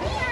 Yeah.